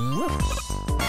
Whoop.